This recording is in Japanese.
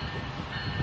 ハハハ。